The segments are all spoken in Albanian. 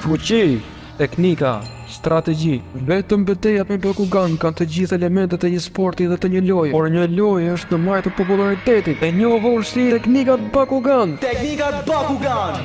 Fuqi, teknika, strategji. Vetëm betejat me Bakugan kanë të gjithë elementet e një sporti dhe të një loje, por një lojë është në majë të popularitetit. E njohur si teknikat Bakugan. Teknikat Bakugan.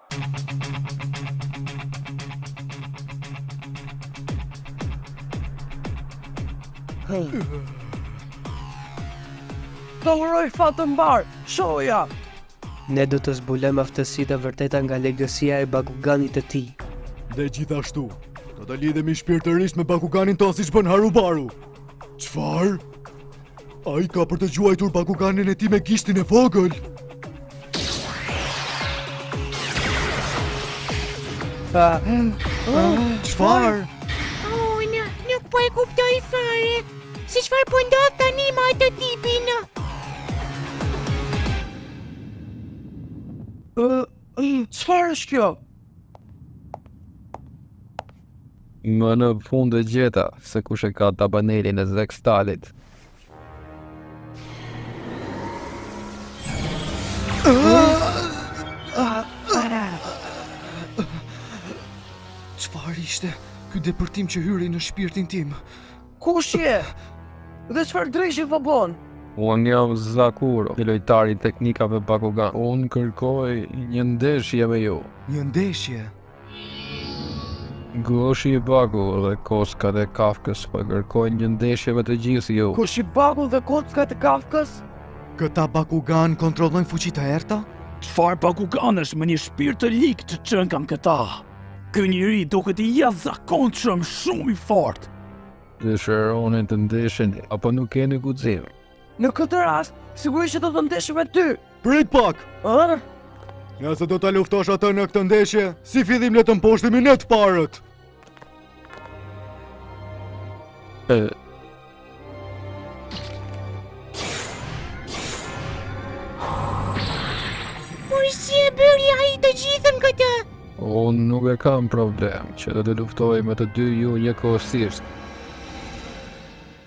Të uroj fat të mbarë, Shoja. Ne do të zbulojmë aftësitë e vërteta nga lëkësia e Bakuganit të tij. Dhe gjithashtu, do të lidhemi shpirtërisht me Bakuganin tonë siç bën Harubaru. Çfarë? Ai ka për të gjuajtur bakuganin e tij me gishtin e vogël. Çfarë? Unë nuk po e kuptoj fare. Si çfarë po ndodh tani me atë tipin? Çfarë është kjo? Më në fund e gjeta se kush e ka tabanelin e Zekstalit. Çfarë ishte ky depërtim që hyri në shpirtin tim? Kush je? Dhe çfarë dreshi po bën? Unë jam Zakuro, një lojtar i teknikave Bakugan. Unë kërkoj një ndeshje me ju. Një ndeshje? Goshibaku dhe Kockat e Kafkës po kërkojnë një ndeshje me të gjithë ju. Goshibaku dhe Kockat e Kafkës? Këta Bakugan kontrollojnë fuqitë e errëta? Çfarë Bakuganësh me një shpirt të lig që qenkan këta? Ky njeri duket i jashtëzakonshëm shumë i fortë. Dëshëroni të ndesheni, apo nuk keni guxim? Në këtë rast, sigurisht që do të ndeshem me ty. Prit pak! Ëh? Nëse do ta luftosh atë në këtë ndeshje, si fillim le ta mposhtim ne të parët. E... Por si e bëri ai të gjithë këtë? Unë nuk e kam problem që do të luftoj me të dy ju njëkohësisht.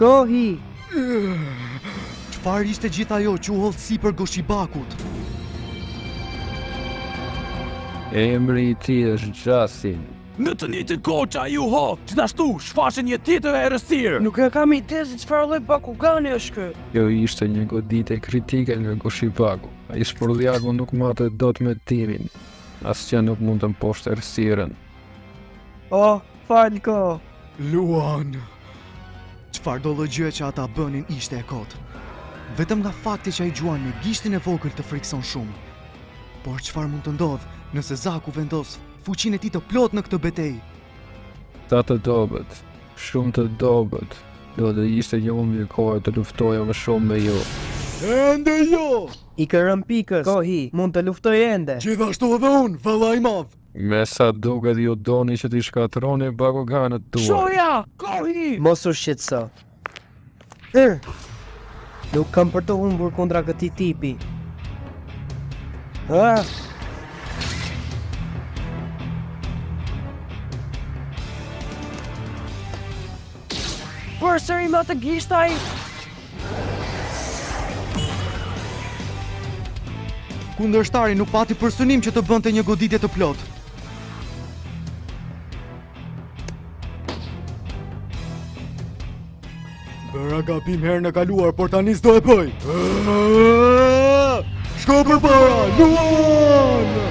Kohi! Çfarë ishte gjithë ajo që u hodh sipër Goshibakut? Emri i tij është Xhasin. Në të njëjtën kohë që ai u hodh, gjithashtu shfaqet një tjetër errësirë. Nuk e kam idenë se çfarë lloj Bakugani është ky. Kjo ishte një goditje kritike nga Goshibaku. Ai shpirtligu nuk matet dot me timin. Asgjë nuk mund të mposhtë errësirën. Oh, Falco! Luan! Çfarëdolloj gjë që ata bënin ishte e kotë. Vetëm nga fakti që ai gjuan me gishtin e vogël të frikëson shumë. Por çfarë mund të ndodhë nëse Zaku vendos fuqinë e tij të plot në këtë betejë? Sa të dobët, shumë të dobët, do të ishte një humbje kohe të luftoja më shumë me ju. Ende jo! I kërën pikës, Kohi, mund të luftoj ende. Gjithashtu edhe unë, vëlla i madh. Me sa duket ju doni që t'i shkatërroni bakuganët tuaj. Shoja! Kohi! Mos u shqetëso. Ëh. Nuk kam për të humbur kundër këtij tipi. Ah! Përsëri me atë gishtin! Kundërshtari nuk pati për synim që të bënte një goditje të plotë. Bëra gabim herën e kaluar, por tani s'do ta bëj. Shko përpara, Luan!